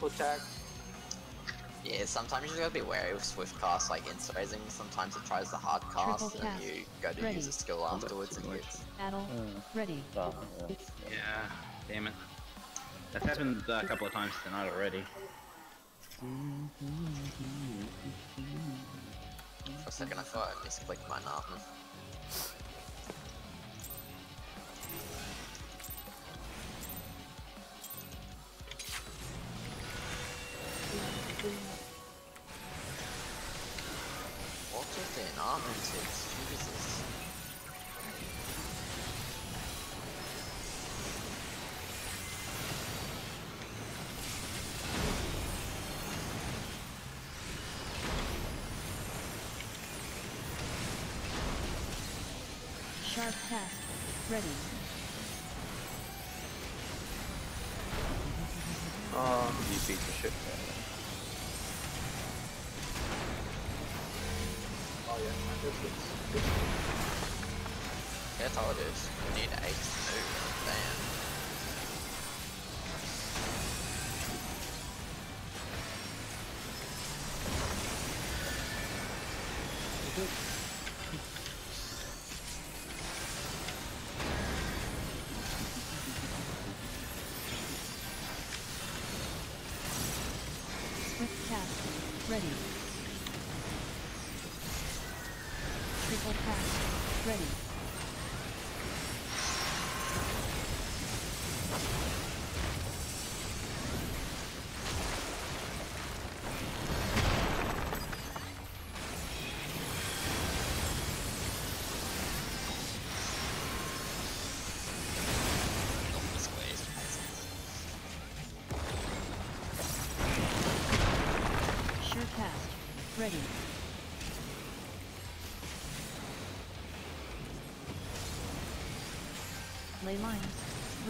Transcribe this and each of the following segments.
triple check. Yeah, sometimes you just gotta be wary with swift cast, like insta raising. Sometimes it tries the hard cast, Triple and you go to Ready. use a skill afterwards and hits. Battle. Mm. Ready. Oh, yeah. Yeah, damn it. That's happened uh, a couple of times tonight already. For a second, I thought I misclicked my Narvin. What just an Jesus. Sharp cast. Ready. Um, You beat the shit yeah. That's all it is. You need to move. Damn. Triple cast. Ready.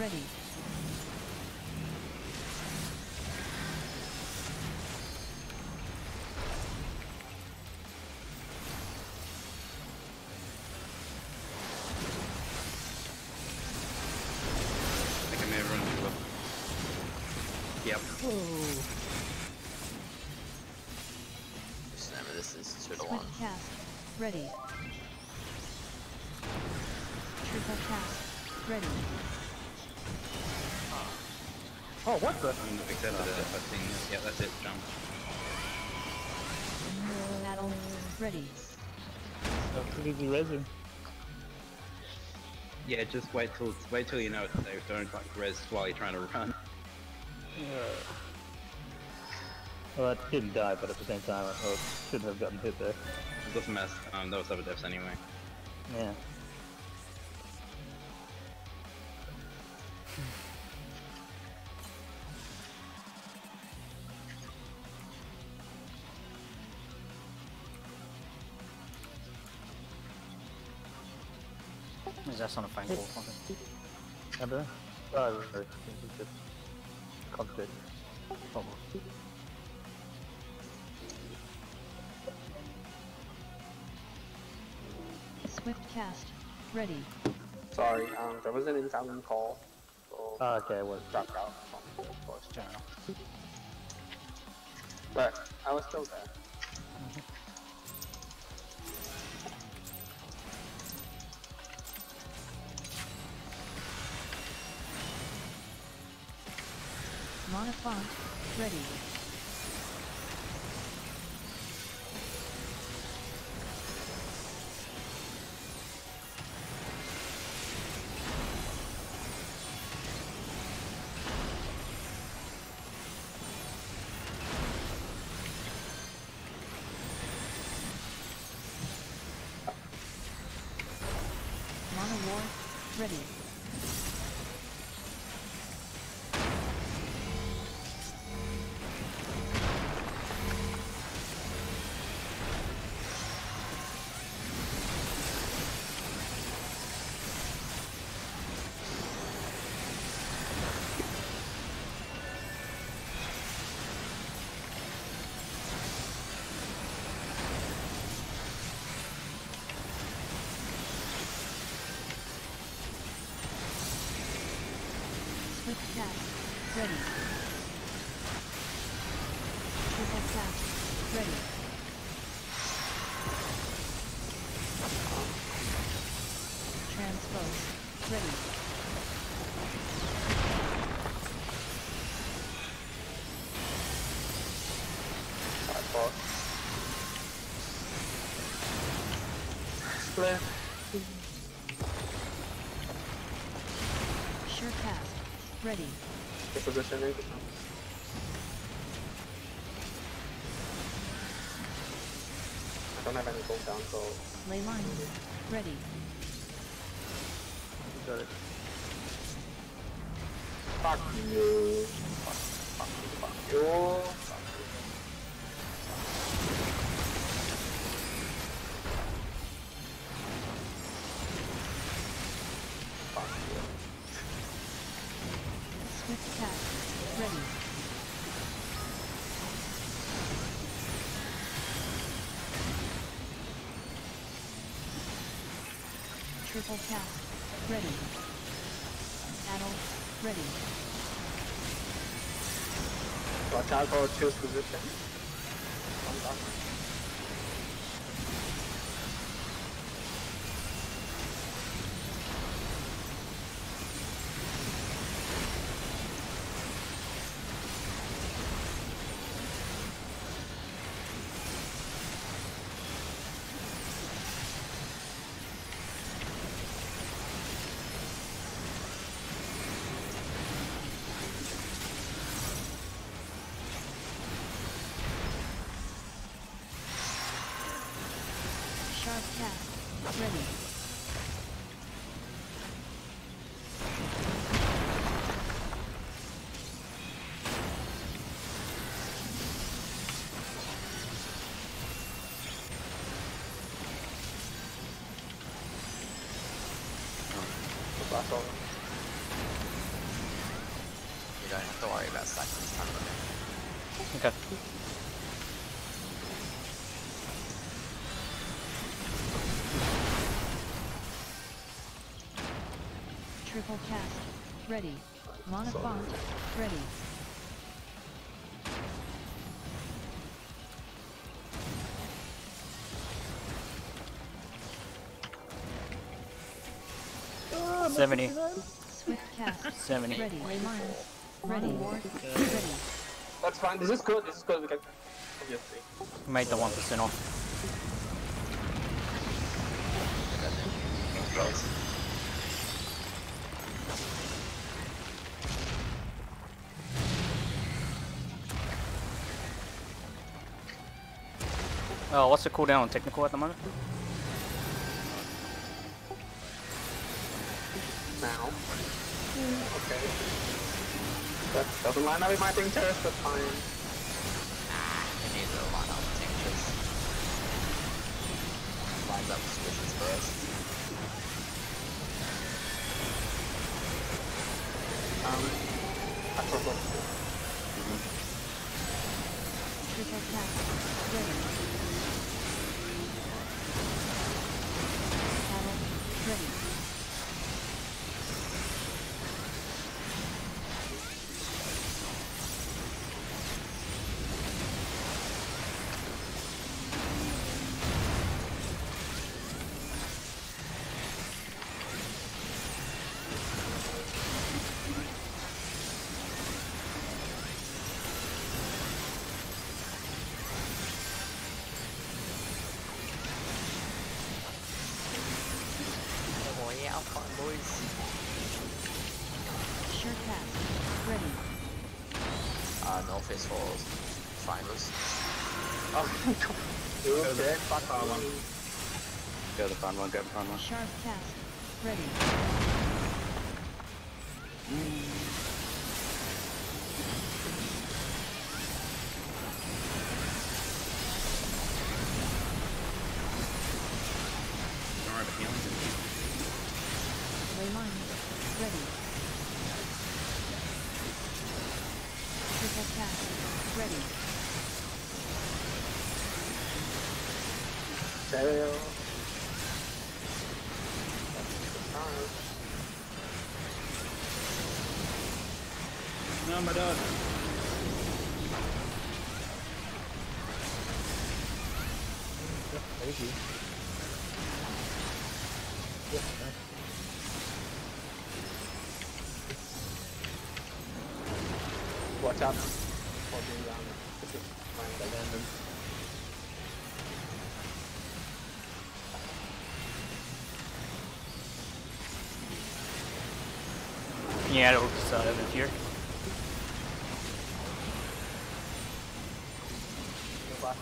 Ready. I think I may have run into a... Yep. Just remember, this is two to Swift one. cast. Ready. Triple cast. Ready. Oh, what the? I'm accepted it, that thing. Yeah, that's it, jump. Battle. Ready. That's pretty easy resin. Yeah, just wait till wait till you know it's safe. Don't like res while you're trying to run. Yeah. Well, that didn't die, but at the same time, I shouldn't have gotten hit there. It doesn't mess. Um, those other deaths anyway. Yeah. Is that on a phone call? I don't know. Oh, sorry. It's just concentrating. Almost. Swift cast. Ready. Sorry, um, there was an incoming call, so Ah, okay, I was. dropped out from the voice channel. But I was still there. Manafont. Ready. Ready. Good positioning. I don't have any cooldown, so Ley lines, ready. Got it. fuck you. Fuck, fuck you, fuck you. Watch out for choose position. Ready. You don't have to worry about time. Okay. Triple cast, ready. Manafont, ready. Seventy. Swift cast, Seventy. ready. Ready. Ready. That's fine. This is good. This is good. We can obviously. Made the one percent off. Oh, what's the cooldown on technical at the moment? now. Okay. That doesn't line up with my thing terrace, but fine. You need to line up with tinctures. Lines up with squishes first. Um, I forgot. Triple cast, Northeast Falls. Triangles. Oh, you dead? Fuck Far one. Go to the front one, go to the front one. Sharp cast, ready. Don't worry about healing. Ready. Tail. No, my dog. Yeah, it'll just uh, over here. Go back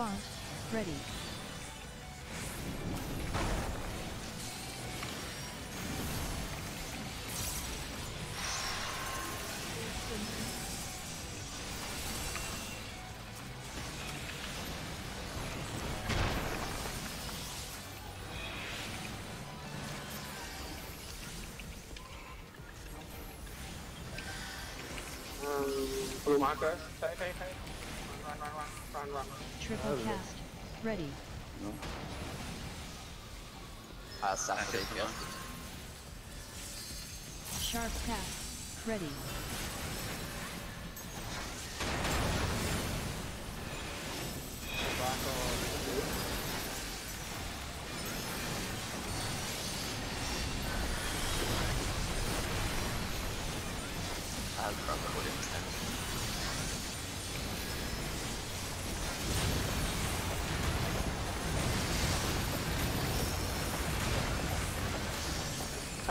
font. Ready. blue marker. Hey, hey, hey. Run, run. Triple cast. Ready. Uh, Saturday. Sharp cast. Ready.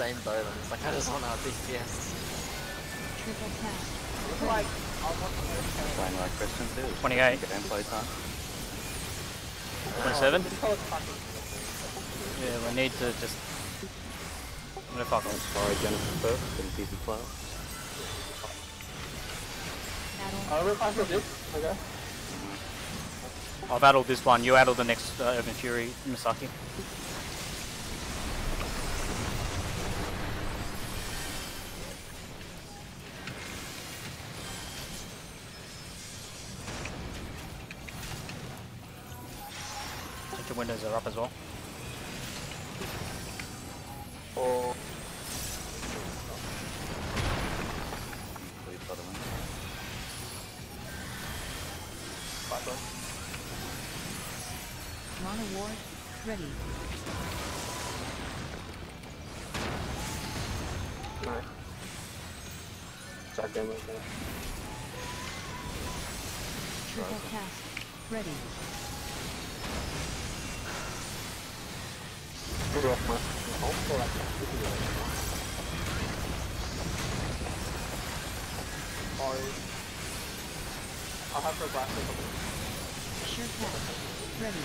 the same though. Like I just want our DPS. Triple cast. looks like almost understand. Playing like Christian too. 28. Gameplay time. 27? This whole fucking Yeah, we need to just. I'm gonna fuck off. Sorry, Jennifer first, then PC Cloud. Battle. I'll repass this, okay? I've addled this one. You addle the next uh, Urban Fury, Misaki. Your are up as well. Oh, Please, other one. back ward. Ready. Nice. Check them right. Triple cast. Ready. I'll have her back up a bit. Ready.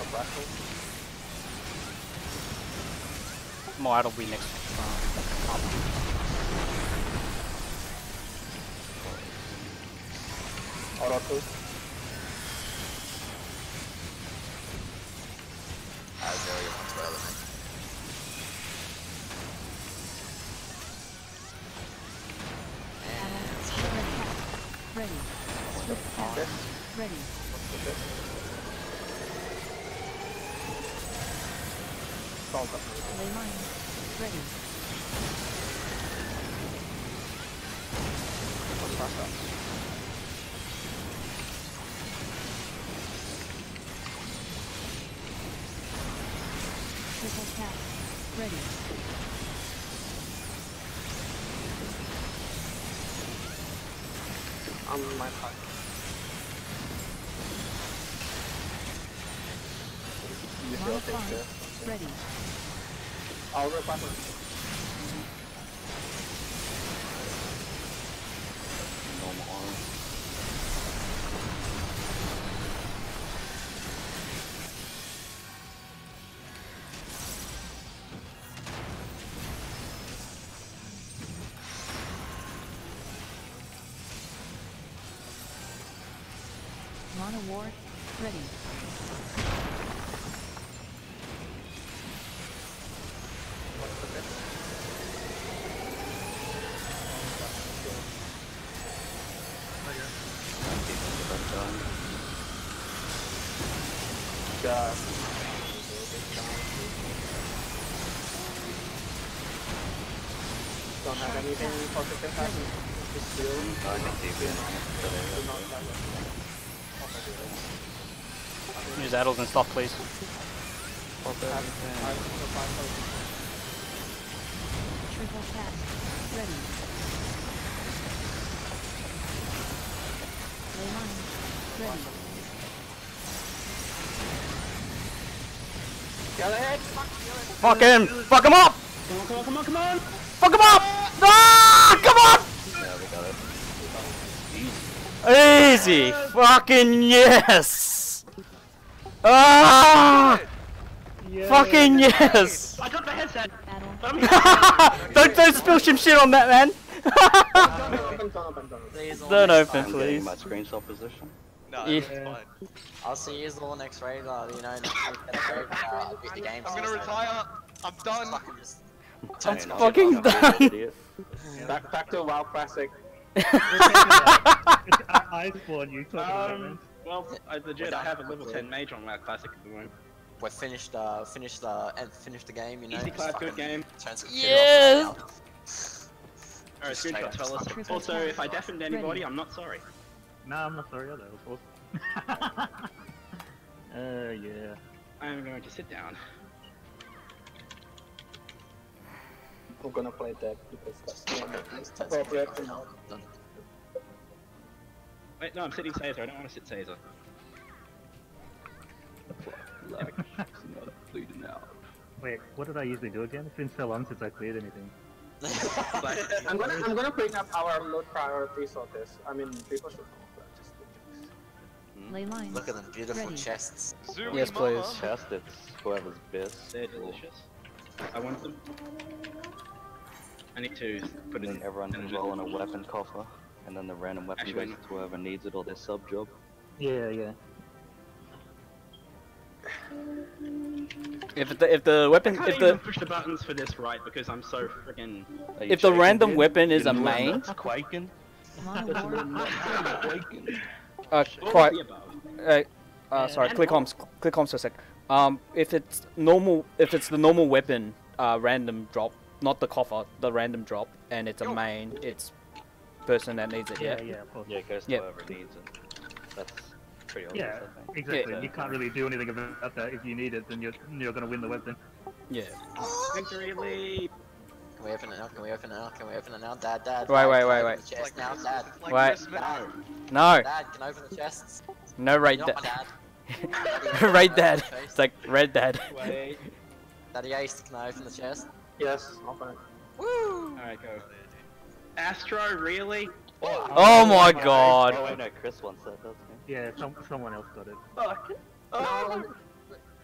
A. More, that'll be next. Uh, Auto-coup. Ready. Up. Ley line. Ready. Ready. I'll Don't have anything positive happening. Just still. I can see being honest. but I Do have not to- Use addles and stuff, please. Triple tap. Ready. Ley line. Ready. Get ahead! Fuck him! Fuck him up! Come on, come on, come on, come on! Fuck him up! Ah! Come on! Yeah, we got it. Easy! Fucking yes! Ah! Fucking yes! I got the headset! Add-on. don't don't spill some shit on that man! Don't open, don't open, don't open. Please, all don't next open, time. I'm getting please. my screenshot position. No, Yeah. that's fine. I'll see you all next raid, uh, you know, next week, raid, uh, beat the game. I'm gonna retire. I'm done. Fucking just... That's fucking I'm being an done. Back, back to WoW Classic. I spawn you talking about Um, well, I legit, I have a level 10 mage on WoW Classic at the moment. We're finished, uh, finished, uh, and finished the game, you know. Easy just class, good game. Turn Yes! Alright, Just straight screenshot up fellas. Also, if I deafened anybody, I'm not sorry. Nah, I'm not sorry either. It was awesome. uh, yeah. I'm going to sit down. I'm gonna play that because that's now. more Just appropriate for now. Wait, no, I'm sitting Caesar. I don't want to sit Caesar. Wait, what did I usually do again? It's been so long since I cleared anything. I'm gonna I'm gonna bring up our load priorities on this. I mean, people should know. But hmm. Ley line. Look at them beautiful Ready. chests. Zoomy Yes, please. Chest, it's whoever's best. They're delicious. I want them. I need to put And in then everyone can roll in a weapon coffer, and then the random weapon Actually, goes to whoever needs it or their sub job. Yeah, yeah. If the if the weapon can't if the push the buttons for this right because I'm so freaking. If the random dude? weapon is a You're main, quaking. Ron Award. quaking. uh, quite the uh, uh, sorry, click comms, click comms for a sec. Um, if it's normal, if it's the normal weapon, uh, random drop, not the coffer, the random drop, and it's a oh. main, it's person that needs it. Yeah, Yeah. yeah, of course. Yeah, it goes to Yep. whoever needs it. That's pretty obvious, Yeah, I think. exactly. Yeah. You can't really do anything about that. If you need it, then you're you're gonna win the weapon. Yeah. Victory leap! Can we open it now? Can we open it now? Can we open it now? Dad, dad. Wait, dad, wait, wait, wait. Chest Like now, dad. Like Wait. Christmas. Dad, No, dad, can I open the chests? no raid You're not my dad. dad. raid dad. It's like red dad. Wait. Daddy Ace, can I open the chest? Yes, open it. Woo! Alright, go. Astro, really? Oh, oh, oh my Oh god. wait, no, Chris wants that, doesn't he? Yeah, some someone else got it. No, oh. um,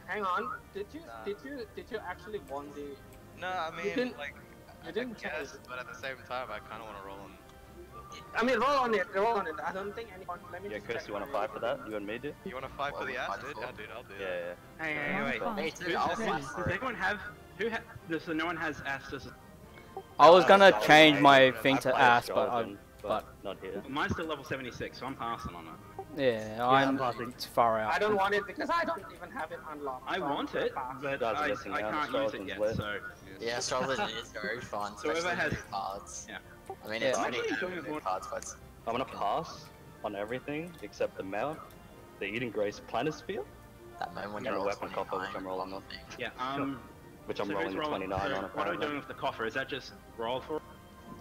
hang on. Did you did you did you actually want the? No, I mean, You didn't- like, You I didn't guess, tell but at the same time, I kind of want to roll in the I mean, roll on it, roll on it. I don't think anyone. Let me Yeah, Chris, you wanna my- fight for that? You and me, dude? You wanna fight for the Well, acid? might Yeah, dude, I'll do Yeah, it. yeah. Hey, hey, hey, wait. Fine. Me too, Who's- I'll does, fight does for it. anyone have who ha does so no one has Astus? I was gonna Uh, change my I thing to played ass, but I, Skeleton, but- not here. Mine's still level 76, so I'm passing on it. yeah, I'm I'm passing. it's far out. I don't want it because I don't even have it unlocked. I so want it, pass. but Guys are I, missing I can't use it yet, lit. so... Yeah, Astrology is very fun, So whoever especially has- cards. yeah. I mean, Yeah. it's I'm pretty actually good going with with new one- cards, but I'm gonna pass on everything except the mount, the Edengrace Planisphere, that moment when And you're a weapon copper, which I'm rolling on. thing. Yeah, um... which I'm so rolling who's a 29 so on What are we doing with the coffer? Is that just roll for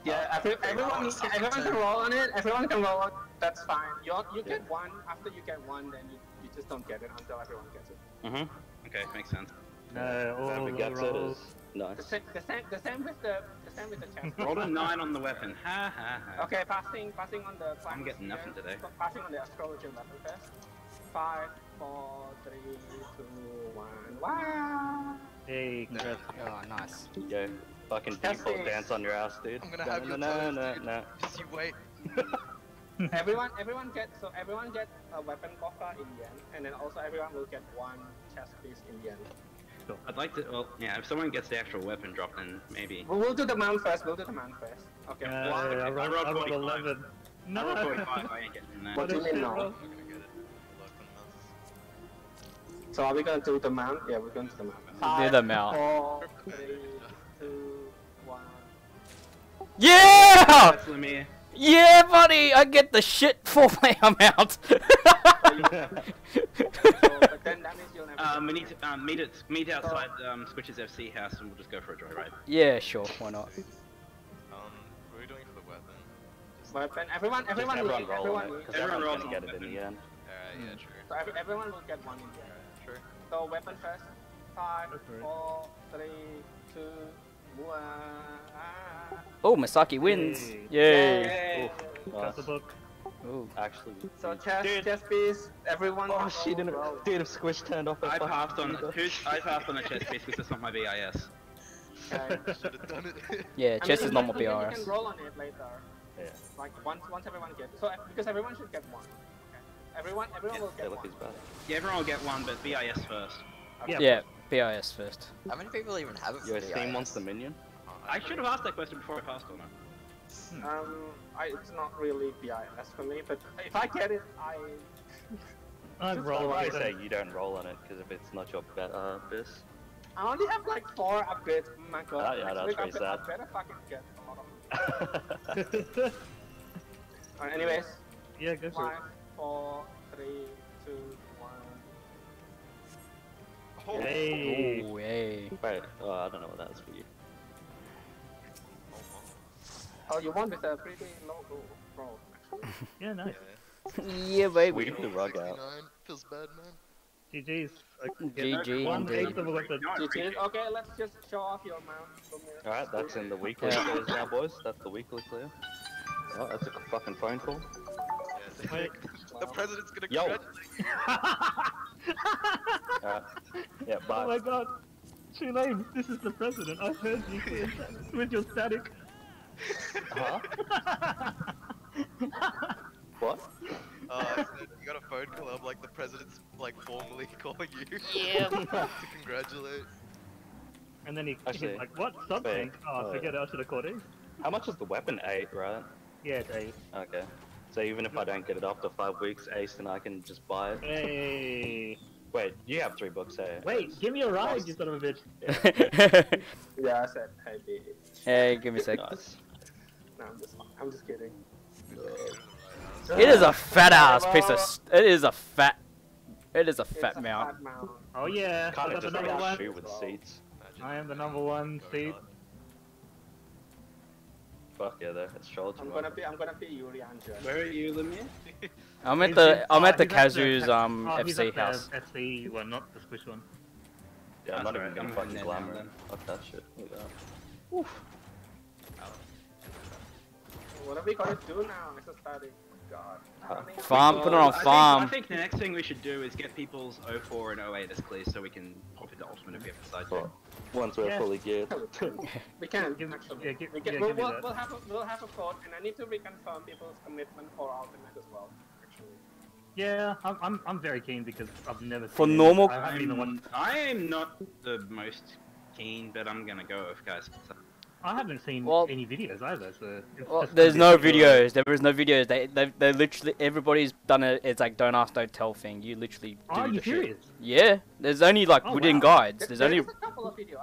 Yeah, every, everyone, everyone can roll on it. Everyone can roll on. It. That's fine. You you Yeah. get one. After you get one, then you, you just don't get it until everyone gets it. Mm-hmm. Okay, makes sense. No, all Whoever the gets it rolls. is The nice. same, the same, the same with the, the same with the chest. Roll a 9 on the weapon. Ha ha ha. Okay, passing, passing on the. I'm getting nothing sphere. today. Passing on the astrologer level first. Five, four, three, two, one. Wow. Hey, congrats. Oh, nice. Yo, fucking That's default dance on your ass, dude. I'm gonna have your No, toes, no, no. Just you wait. everyone, everyone gets so everyone gets a weapon coffer in the end, and then also everyone will get one chest piece in the end. I'd like to, well, yeah, if someone gets the actual weapon drop, then maybe. We'll, we'll do the mount first. We'll do the mount first. Okay. Uh, one. I rolled, rolled I rolled 45. 11. I rolled No! 45, I ain't getting that. What do you mean shit now? roll. I'm gonna get it. Luck on this. So are we gonna do the mount? Yeah, we're going to the mount. Do Five, the mount. Four, three, two, one. Yeah! Yeah, buddy! I get the shit four player amount! So, but then that means you'll never. Um, we need to um, meet it, meet outside um, Squitch's FC house, and we'll just go for a joyride. yeah, sure, why not? Um, what are we doing for the weapon? Just, Weapon. Everyone, Just everyone, everyone will, roll everyone, it, will- because Everyone everyone's roll gonna on get it in the end. Alright, yeah, true. So every, everyone will get one in the end. True. So weapon first. Five, Go four, three, two, one. Oh, Masaki wins! Hey. Yay! Yay. Got the book. Ooh. Actually, So chest, Dude. chest piece. Everyone. Oh roll, shit, didn't oh, roll. dude, if Squish turned off the I passed on, who's, I passed on the chest piece because it's not my BIS. Okay. Should have done it. Yeah, I mean, chess is can- normal you can- BRS. You can roll on it later. Yeah. Like once once everyone gets so because everyone should get one. Okay. Everyone everyone will Yeah, get look, one. bad. Yeah, everyone will get one, but BIS first. Yeah. Yeah, BIS first. How many people even have it for Yo, the Steam wants the minion. I should have asked that question before I passed on it. Um, I, it's not really BIS for me, but if I get it, I. I'm Just rolling. I say you don't roll on it, because if it's not your bet, uh, bis. I only have like four upgrades. Oh my god. Ah, yeah, that's pretty I, sad. I better fucking get a lot of them. Alright, anyways, yeah, go for it. five, four, three, two, one. it. Hey! Ooh, hey. Wait, oh, I don't know what that's for you. Oh, you won with a pretty low roll. roll. Yeah, nice. Yeah, baby. Sweep the rug out. 69. Feels bad, man. GG's. GG One of a weapon. No, I appreciate GG. Okay, let's just show off your mount. Alright, that's in the weekly Yeah. clears now, boys. That's the weekly clear. Oh, that's a fucking phone call. Yeah, Wait. the president's gonna Yo. congratulate Alright. Yeah, oh bye. my god. Two names. This is the president. I heard you with your static. Huh? What? Uh, I you got a phone call. I'm like, the president's like formally calling you. Yeah. to congratulate. and then he, Actually, he's like, what? Something? wait, Oh, uh, forget it. I should have called it. How much is the weapon? Eight, right? Yeah, it's eight. Okay. So even if I don't get it after five weeks, Ace and I can just buy it. Hey. Wait, you have three books, eh? Wait, give me a ride, you son of a bitch. Yeah, I said, hey, bitch. hey, give me a sec. Nice. No, I'm just, I'm just kidding. It is a fat ass piece of. s- It is a fat. It is a It's fat a mount. fat mount. Oh yeah, Kind I of got the just number like a one. shoe with seats. Imagine. I am the number one Go seat. Kart. Fuck yeah, though. It's Charlotte. I'm gonna be, I'm gonna be Yuri Anja. Where are you, Lemire? I'm at the. in- I'm at the he's Kazu's um oh, FC house. FC one, not the squish one. Yeah, I'm not even gonna fucking glamour now, it. then. Fuck that shit. Look at that. What are we gonna do now? It's a static. God. Farm, put it on I think- farm. I think the next thing we should do is get people's 04 and 08 as clear so we can pop into Ultimate if we have to decide to. Cool. Once we're Yeah. fully geared. We can Give- actually. yeah, give- we can, yeah, we'll, we'll, we'll have a, we'll have a vote, and I need to reconfirm people's commitment for ultimate as well. Actually. Yeah, I'm, I'm, I'm very keen because I've never For seen it. normal- I haven't even watched. I'm, I'm not the most keen, but I'm gonna go with guys. So, I haven't seen Well- any videos either. So Well, there's no be- videos. There is no videos. They they they literally everybody's done it. It's like don't ask, don't tell thing. You literally do Are the you shit. Yeah, there's only like Oh, written wow. guides. There- There's there only